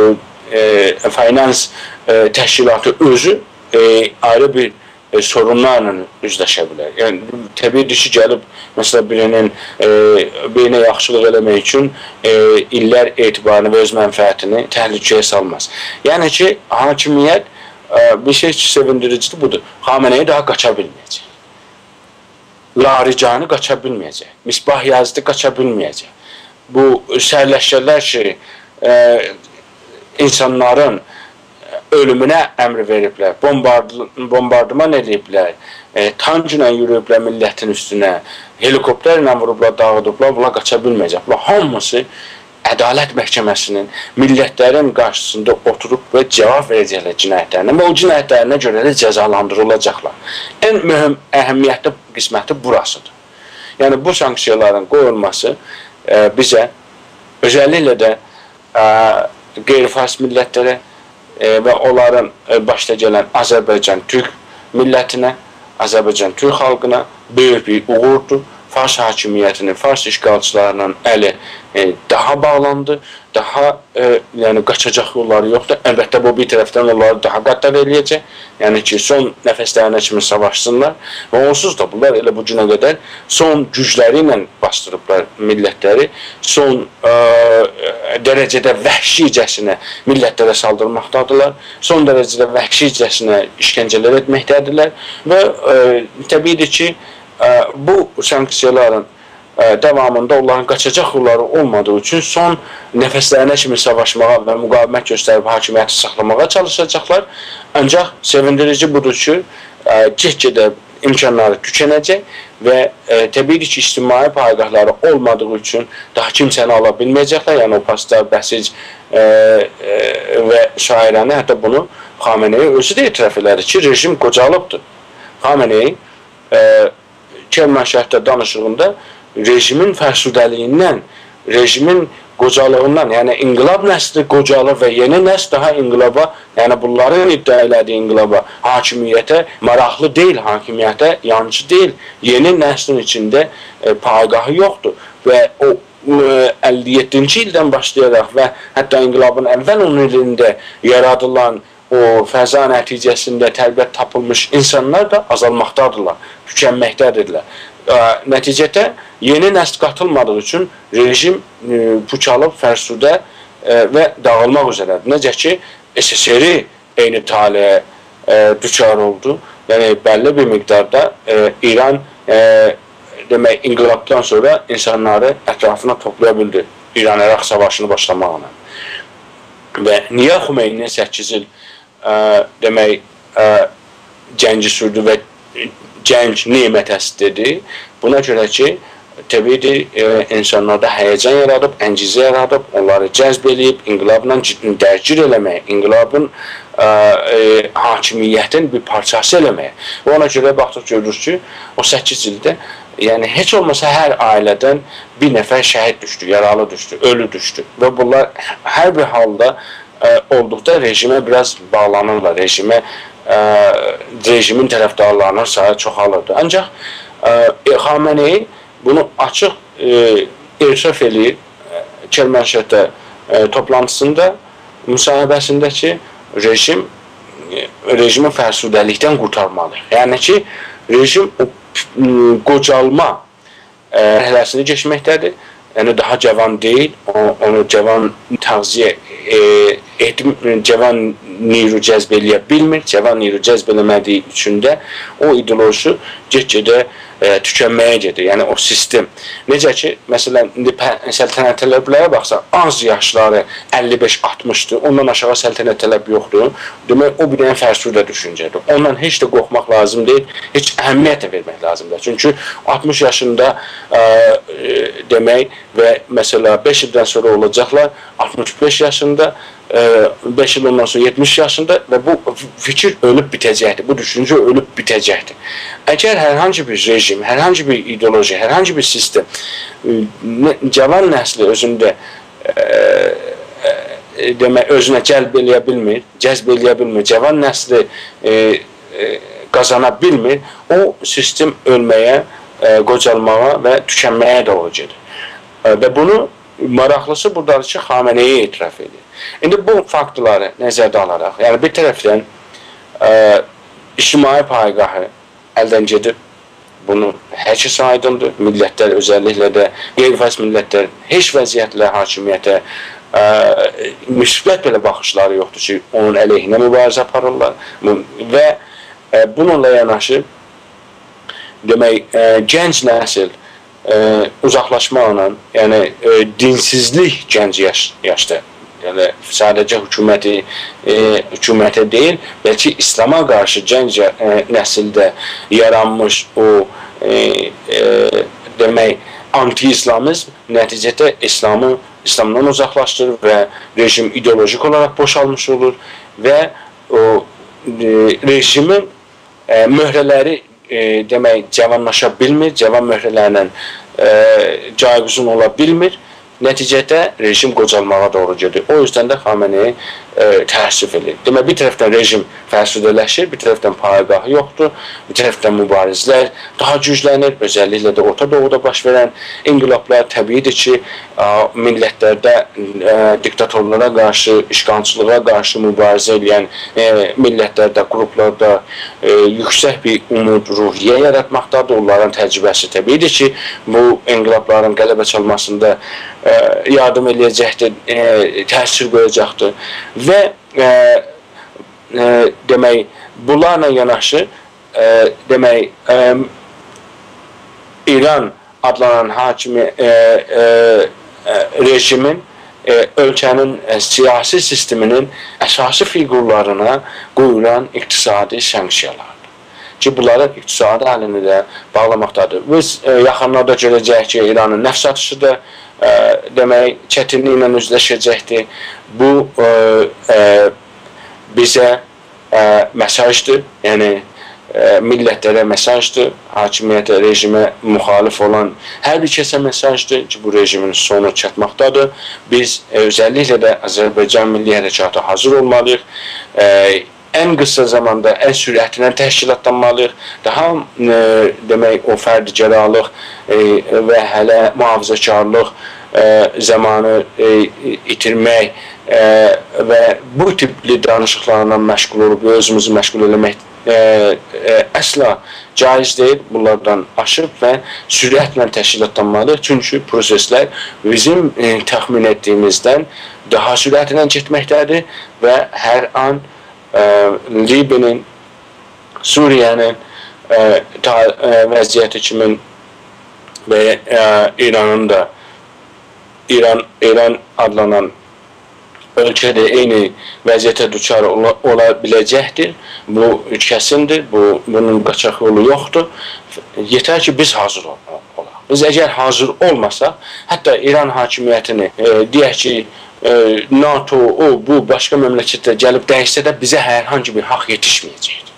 e, finans e, təşkilatı özü e, ayrı bir e, sorunlarla üzləşə bilər. Yəni təbii ki, gəlib məsələn birinin e, birinə yaxşılıq eləmək üçün e, illər etibarını və öz mənfəətini təhlükəyə salmaz. Yəni ki, hakimiyyət e, bir şey sevindiricidir budur. Xameneyi daha qaça bilməyəcək. Laricanı qaça bilməyəcək. Misbah yazdı qaça bilməyəcək. Bu sərləşdirlər ki, e, insanların ölümünə əmr veriblər, bombard bombardıman ediblər, e, tankla yürüyüblər millətin üstünə, helikopterlə vurublar, dağıdıblar, bunlar qaça bilməyəcək. Bunlar hamısı ədalət məhkəməsinin millətlərin qarşısında oturub və cavab verəcəklər cinayətlərinə və o cinayətlərinə görə də cəzalandırılacaqlar. Ən mühüm, əhəmiyyətli qisməti burasıdır. Yəni bu sanksiyaların qoyulması e, bizə özəlliklə də e, qeyri-fars millətlərə e, və onların e, başda gələn Azərbaycan Türk millətinə, Azərbaycan Türk xalqına böyük bir uğurdur. Fars hakimiyyətinin, Fars işğalçılarının əli e, daha bağlandı, daha e, yəni qaçacaq yolları yoxdur. Əlbəttə bu bir tərəfdən onları daha qəddar eləyəcək. Yəni ki, son nəfəslərinə kimi savaşsınlar və onsuz da bunlar elə bu günə qədər son gücləri ilə bastırıblar millətləri, son e, dərəcədə vəhşicəsinə millətlərə saldırmaqdadırlar, son dərəcədə vəhşicəsinə işgəncələr etməkdədirlər və e, təbiidir ki, bu sanksiyaların davamında onların qaçacaq yolları olmadığı üçün son nəfəslərinə kimi savaşmağa və müqavimət göstərib hakimiyyəti saxlamağa çalışacaqlar. Ancaq sevindirici budur ki, get-gedə imkanları tükənəcək və e, təbii ki, ictimai payqahları olmadığı üçün daha kimsəni ala bilməyəcəklər. Yəni o pasta Bəsic e, e, və şairəni hətta bunu Xameneyi özü də etiraf elədi ki, rejim qocalıbdır. Xameneyi e, Kerman şəhətdə danışığında rejimin fərsudəliyindən, rejimin qocalığından, yəni inqilab nəsli qocalır və yeni nəsl daha inqilaba, yəni bunların iddia elədiyi inqilaba, hakimiyyətə maraqlı deyil, hakimiyyətə yancı deyil. Yeni nəslin içində e, payqahı yoxdur və o 57-ci e, ildən başlayaraq və hətta inqilabın əvvəl 10 ilində yaradılan o fəza nəticəsində tərbiyyət tapılmış insanlar da azalmaqdadırlar, tükənməkdədirlər. Nəticədə yeni nəsl qatılmadığı üçün rejim e, puçalıb fərsudə e, və dağılmaq üzrədir. Necə ki, SSR-i eyni taliyə e, düçar oldu. Yəni, bəlli bir miqdarda İran e, demək inqilabdan sonra insanları ətrafına toplaya bildi. İran-Əraq savaşını başlamaqla. Və niyə Xumeyni 8 il ə, demək ə, cəngi sürdü və gənc nemət əsdidir? Buna görə ki, təbiidir, e, insanlarda həyəcan yaradıb, əngizə yaradıb, onları cəzb eləyib, inqilabla dərgir eləməyə, inqilabın ə, e, hakimiyyətin bir parçası eləməyə. Və ona görə baxdıq görürük ki, o 8 ildə yəni heç olmasa hər ailədən bir nəfər şəhid düşdü, yaralı düşdü, ölü düşdü. Və bunlar hər bir halda olduqda rejimə biraz bağlanırlar, rejimə ə, rejimin tərəfdarlarının sayı çoxalırdı. Ancaq ə, Xameneyi bunu açıq e, etiraf eləyir Kermanşəhətdə e, toplantısında müsahibəsində ki, rejim rejimi fərsudəlikdən qurtarmalı. Yəni ki, rejim o qocalma mərhələsini keçməkdədir. Yəni daha cavan deyil, o, onu cavan təğziyə e, cavan niru cəzb eləyə bilmir. Cavan niru cəzb eləmədiyi üçün də o ideoloji get-gedə e, tükənməyə gedir. Yəni o sistem. Necə ki, məsələn, indi səltənət tələblərə baxsaq, az yaşları 55-60-dır. Ondan aşağı səltənət tələb yoxdur. Demək, o bir dənə fərsudə düşüncədir. Ondan heç də qorxmaq lazım deyil, heç əhəmiyyət də vermək lazımdır. Çünki 60 yaşında ə, e, demək və məsələ 5 ildən sonra olacaqlar 65 yaşında 5 il ondan sonra 70 yaşında və bu fikir ölüb bitəcəkdir. Bu düşüncə ölüb bitəcəkdir. Əgər hər hansı bir rejim, hər hansı bir ideoloji, hər hansı bir sistem cavan nəsli özündə ə, ə, demək özünə cəlb eləyə bilmir, cəzb eləyə bilmir, cavan nəsli qazana bilmir, o sistem ölməyə, qocalmağa və tükənməyə doğru gedir. Və bunu maraqlısı buradadır ki, Xameneyi etiraf edir. İndi bu faktları nəzərdə alaraq, yəni bir tərəfdən ə, ictimai paygahı əldən gedib, bunu hər kəs aydındır. Millətlər, özəlliklə də qeyri-fəs millətlər heç vəziyyətlə hakimiyyətə ə, müsbət belə baxışları yoxdur ki, onun əleyhinə mübarizə aparırlar və ə, bununla yanaşı demək, ə, gənc nəsil ə, uzaqlaşmaqla, yəni ə, dinsizlik gənc yaş, yaşda yəni sadəcə hökuməti e, hökumətə deyil, bəlkə İslam'a qarşı gənc e, nəsildə yaranmış o e, e, demək anti-İslamizm nəticədə İslamı İslamdan uzaqlaşdırır və rejim ideolojik olaraq boşalmış olur və o e, rejimin e, möhrələri e, demək cavanlaşa bilmir, cavan möhrələrlə e, caygüzün ola bilmir Nəticədə rejim qocalmağa doğru gedir. O yüzden də Xameneyi təəssüf edir. Demək, bir tərəfdən rejim fərsudələşir, bir tərəfdən payqahı yoxdur, bir tərəfdən mübarizlər daha güclənir, özəlliklə də Orta Doğuda baş verən inqilablar təbiidir ki, millətlərdə ə, diktatorlara qarşı, işğalçılığa qarşı mübarizə edən ə, millətlərdə, qruplarda ə, yüksək bir umud, ruhiyyə yaratmaqdadır. Onların təcrübəsi təbiidir ki, bu inqilabların qələbə çalmasında yardım eləyəcəkdir, təsir qoyacaqdır və ə, ə, demək, bunlarla yanaşı ə, demək, ə, İran adlanan hakimi ə, ə, ə, rejimin ə, ölkənin ə, siyasi sisteminin əsası fiqurlarına qoyulan iqtisadi sanksiyalardır ki, bunları iqtisadi əlini də bağlamaqdadır. Biz ə, yaxınlarda görəcəyik ki, İranın nəfs satışı da ə, demək çətinliklə üzləşəcəkdir. Bu ə, ə, bizə ə, mesajdır. Yəni ə, millətlərə mesajdır. Hakimiyyətə, rejimə müxalif olan hər bir kəsə mesajdır ki, bu rejimin sonu çatmaqdadır. Biz ə, özəlliklə də Azərbaycan Milli Hərəkatı hazır olmalıyıq. Ə, ən qısa zamanda ən sürətlə təşkilatlanmalıyıq. Daha ə, demək o fərdi gəralıq ə, və hələ mühafizəkarlıq ə, zamanı ə, itirmək ə, və bu tipli danışıqlarla məşğul olub özümüzü məşğul eləmək ə, ə, əsla caiz deyil. Bunlardan aşıb və sürətlə təşkilatlanmalıyıq. Çünki proseslər bizim ə, təxmin etdiyimizdən daha sürətlə getməkdədir və hər an e, ta, e, vəziyyəti kimin və İranın da İran İran adlanan ölkə də eyni vəziyyətə düçar ola, ola biləcəkdir. Bu kəsindir. Bu bunun qaçaq yolu yoxdur. Yetər ki biz hazır olaq. Biz əgər hazır olmasaq, hətta İran hakimiyyətini e, deyək ki, NATO, o, bu başqa məmləkətlər gəlib dəyişsə də bizə hər hansı bir haqq yetişməyəcəkdir.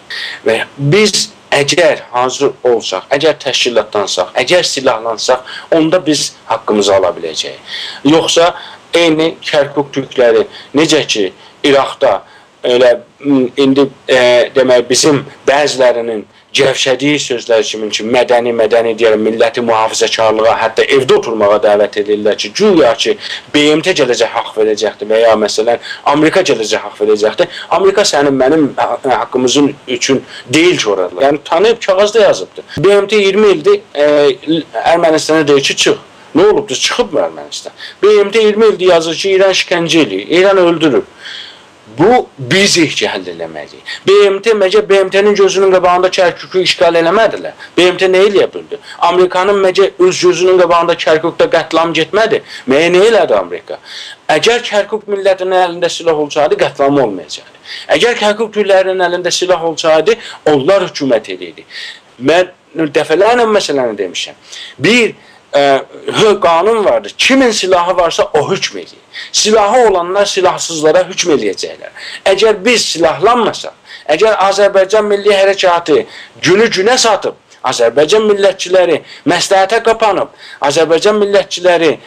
Və biz əgər hazır olsaq, əgər təşkilatlansaq, əgər silahlansaq, onda biz haqqımızı ala biləcəyik. Yoxsa eyni Kərkuk türkləri necə ki İraqda elə indi e, demək bizim bəzilərinin gevşədiyi sözlər kimi ki, mədəni, mədəni deyirəm, milləti mühafizəkarlığa, hətta evdə oturmağa dəvət edirlər ki, güya ki, BMT gələcək haqq verəcəkdir və ya məsələn, Amerika gələcək haqq verəcəkdir. Amerika sənin mənim haqqımızın üçün deyil ki, oralar. Yəni, tanıyıb kağızda yazıbdır. BMT 20 ildir e, Ermənistana deyir ki, çıx. Nə olubdur? Çıxıb mı Ermənistan? BMT 20 ildir yazır ki, İran işgəncə eləyir, İran öldürüb. Bu bizi həll eləməliyik. BMT məcə BMT-nin gözünün qabağında Kərkükü işğal eləmədilər. BMT nə eləyə bildi? Amerikanın məcə öz gözünün qabağında Kərkükdə qətlam getmədi. Məyə nə elədi Amerika? Əgər Kərkük millətinin əlində silah olsaydı, qətlam olmayacaqdı. Əgər Kərkük türlərinin əlində silah olsaydı, onlar hökumət edirdi. Mən dəfələrlə məsələni demişəm. Bir, e, qanun vardır. Kimin silahı varsa o hükm edir. Silahı olanlar silahsızlara hükm eləyəcəklər. Əgər biz silahlanmasaq, əgər Azərbaycan Milli Hərəkatı günü günə satıb, Azərbaycan millətçiləri məsləhətə qapanıb, Azərbaycan millətçiləri e,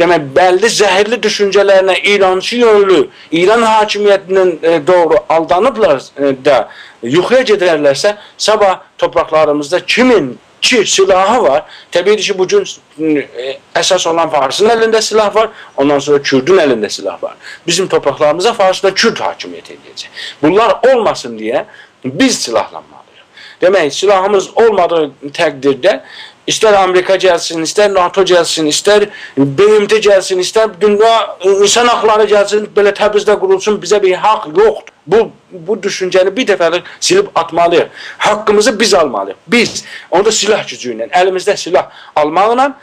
demək bəlli zəhərli düşüncələrinə İrançı yönlü, İran hakimiyyətinin e, doğru aldanıblar e, da yuxuya gedərlərsə, sabah torpaqlarımızda kimin ki silahı var. Təbii ki, bugün e, əsas olan Farsın əlində silah var, ondan sonra Kürdün əlində silah var. Bizim torpaqlarımıza Farsda Kürd hakimiyyət edəcək. Bunlar olmasın deyə biz silahlanmalıyıq. Demək, silahımız olmadığı təqdirdə İstər Amerika gəlsin, istər NATO gəlsin, istər BMT gəlsin, istər dünya insan haqları gəlsin, belə Təbrizdə qurulsun, bizə bir haqq yoxdur. Bu bu düşüncəni bir dəfəlik silib atmalıyıq. Haqqımızı biz almalıyıq. Biz onda silah gücü ilə, əlimizdə silah almaqla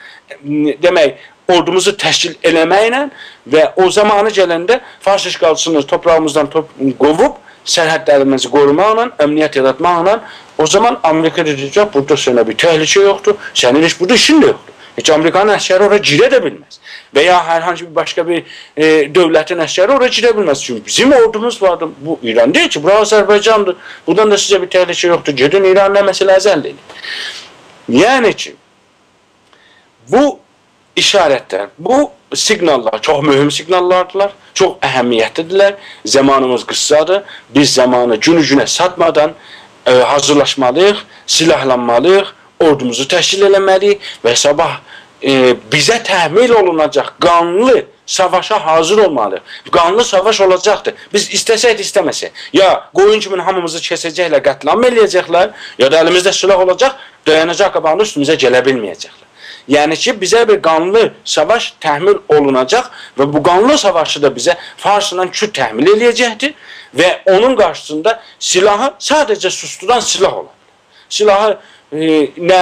demək ordumuzu təşkil eləməklə və o zamanı gələndə fars işğalçısını torpağımızdan top qovub sərhədlərimizi qorumaqla, əmniyyət yaratmaqla o zaman Amerika deyəcək, burada sənə bir təhlükə yoxdur, sənin heç burada işin də yoxdur. Heç Amerikanın əskəri ora girə də bilməz. Və ya hər hansı bir başqa bir e, dövlətin əskəri ora girə bilməz. Çünki bizim ordumuz vardır. Bu İran deyil ki, bura Azərbaycandır. Buradan da sizə bir təhlükə yoxdur. Gedin İranla məsələ əzəl deyil. Yəni ki, bu işarətlər, bu siqnallar çox mühüm siqnallardılar, çox əhəmiyyətlidirlər. Zamanımız qıssadır. Biz zamanı günü-günə satmadan e, hazırlaşmalıyıq, silahlanmalıyıq, ordumuzu təşkil eləməliyik və sabah e, bizə təhmil olunacaq qanlı savaşa hazır olmalıyıq. Qanlı savaş olacaqdır. Biz istəsək də istəməsək. Ya qoyun kimi hamımızı kəsəcəklər, qətlam eləyəcəklər, ya da əlimizdə silah olacaq, dayanacaq qabağında üstümüzə gələ bilməyəcəklər. Yəni ki, bizə bir qanlı savaş təhmil olunacaq və bu qanlı savaşı da bizə Farsla Kürd təhmil eləyəcəkdir və onun qarşısında silahı sadəcə susturan silah olar. Silahı e, nə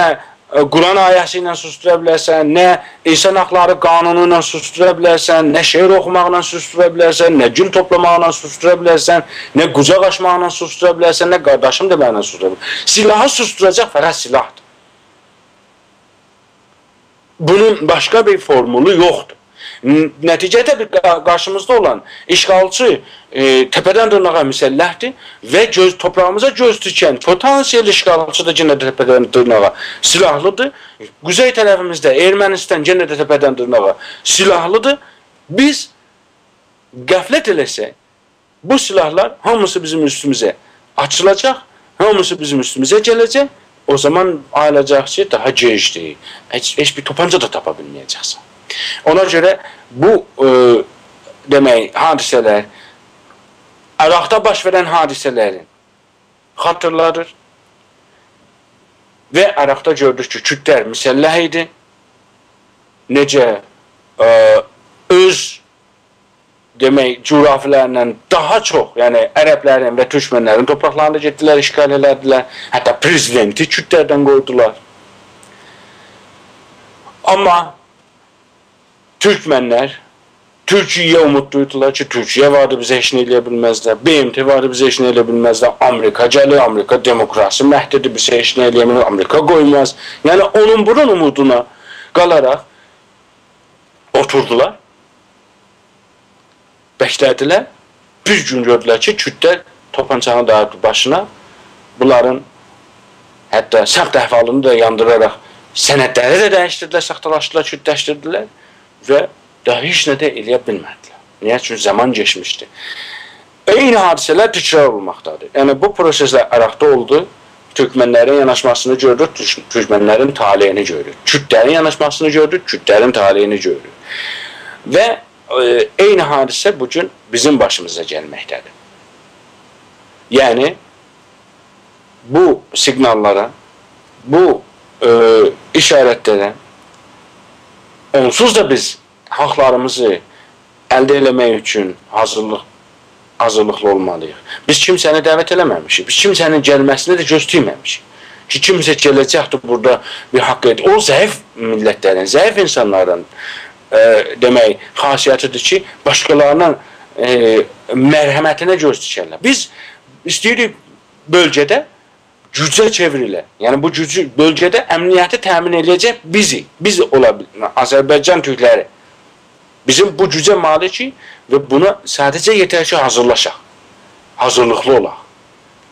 Quran ayəsi ilə sustura bilərsən, nə insan haqları qanunu ilə sustura bilərsən, nə şeir oxumaqla sustura bilərsən, nə gül toplamaqla sustura bilərsən, nə qucaq açmaqla sustura bilərsən, nə qardaşım deməklə sustura bilərsən. Silahı susturacaq fərəz silahdır. Bunun başqa bir formulu yoxdur. Nəticədə bir qarşımızda olan işğalçı e, təpədən dırnağa müsəlləhdir və göz toprağımıza göz tikən potansiyel işğalçı da yenə də təpədən dırnağa silahlıdır. Quzey tərəfimizdə Ermənistan yenə də təpədən dırnağa silahlıdır. Biz qəflət eləsək, bu silahlar hamısı bizim üstümüzə açılacaq, hamısı bizim üstümüzə gələcək o zaman ayılacaq ki, daha gecdir. Heç, heç bir topanca da tapa bilməyəcəksən. Ona görə bu e, demək hadisələr Əraqda baş verən hadisələrin xatırladır və Əraqda gördük ki, kütlər müsəlləh idi. Necə ə, e, öz demək coğrafilərlə daha çox, yəni ərəblərin və türkmənlərin torpaqlarına getdilər, işğal elədilər. Hətta prezidenti Kürdlərdən qoydular. Amma Türkmenler Türkiye'ye umut duydular ki Türkiye vardı bize heç nə eləyə bilməzlər. BMT vardı bize heç nə eləyə bilməzlər. Amerika gəlir, Amerika demokrasi məhdidir, bize heç nə eləyə bilməz. Amerika qoymaz. Yəni onun bunun umuduna qalaraq oturdular. Bəklədilər. Bir gün gördülər ki, Kürdlər topançanı dağıtdı başına. Bunların hətta səmt əhvalını da yandıraraq sənədləri də dəyişdirdilər, saxtalaşdılar, kürdləşdirdilər və daha heç nə də eləyə bilmədilər. Niyə? Çünki zaman geçmişdi. Eyni hadisələr təkrar olmaqdadır. Yəni bu proseslər Əraqda oldu. Türkmenlərin yanaşmasını gördük, Türk- Türkmenlərin taleyini gördük. Kürdlərin yanaşmasını gördük, Kürdlərin taleyini gördük. Və e, eyni hadisə bu gün bizim başımıza gəlməkdədir. Yəni bu siqnallara, bu e, işarətlərə onsuz da biz haqlarımızı əldə eləmək üçün hazırlıq hazırlıqlı olmalıyıq. Biz kimsəni dəvət eləməmişik. Biz kimsənin gəlməsini də gözləyməmişik. Ki kimsə gələcəkdir burada bir haqq edir. O zəif millətlərin, zəif insanların e, demək xasiyyətidir ki, başqalarının e, mərhəmətinə göz dikərlər. Biz istəyirik bölgədə gücə çevrilə. Yəni bu gücü bölgədə əmniyyəti təmin edəcək bizi, biz ola bilir. Azərbaycan türkləri. Bizim bu gücə malikik və buna sadəcə yetər ki, hazırlaşaq. Hazırlıqlı olaq.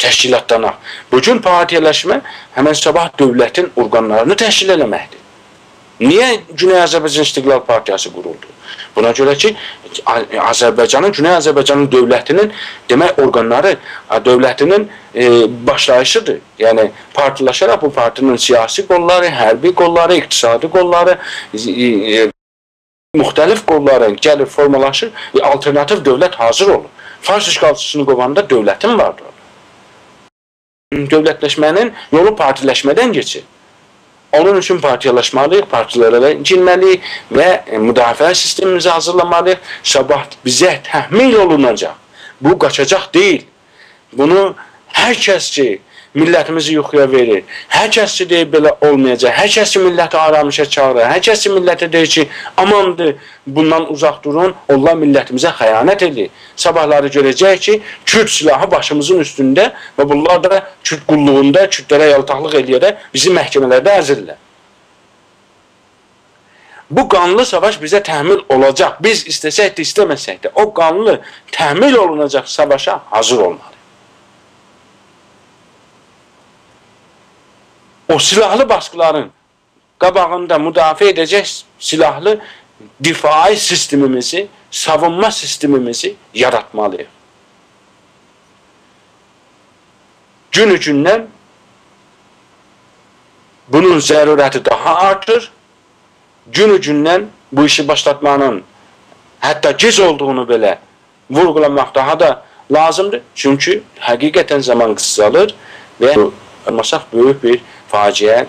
Təşkilatlanaq. Bugün partiyələşmə həmən sabah dövlətin orqanlarını təşkil eləməkdir. Niyə Güney Azərbaycan İstiqlal Partiyası quruldu? Buna görə ki, Azərbaycanın, Güney Azərbaycanın dövlətinin demək orqanları dövlətinin e, başlayışıdır. Yəni partilaşaraq bu partinin siyasi qolları, hərbi qolları, iqtisadi qolları, e, müxtəlif qolların gəlir formalaşır və alternativ dövlət hazır olur. Fars işğalçısını qovanda dövlətin vardır. Dövlətləşmənin yolu partiləşmədən keçir. Onun üçün partiyalaşmalıyıq, partilərə girməliyik və müdafiə sistemimizi hazırlamalıyıq. Sabah bizə təhmil olunacaq. Bu qaçacaq deyil. Bunu hər kəs ki, millətimizi yuxuya verir. Hər kəs ki, deyir belə olmayacaq. Hər kəs ki, milləti aramışa çağırır. Hər kəs ki, millətə deyir ki, amandır, bundan uzaq durun, onlar millətimizə xəyanət edir. Sabahları görəcək ki, Kürd silahı başımızın üstündə və bunlar da Kürd qulluğunda, Kürdlərə yaltaqlıq eləyərək bizi məhkəmələrdə əzirlər. Bu qanlı savaş bizə təhmil olacaq. Biz istəsək də, istəməsək də o qanlı təhmil olunacaq savaşa hazır olmalı. O silahlı baskıların qabağında müdafiə edəcək silahlı difai sistemimizi, savunma sistemimizi yaratmalıyıq. Gün-gündən bunun zərurəti daha artır. Gün-gündən bu işi başlatmanın hətta gec olduğunu belə vurğulamaq daha da lazımdır. Çünki həqiqətən zaman qısalır və olmasaq böyük bir faciaya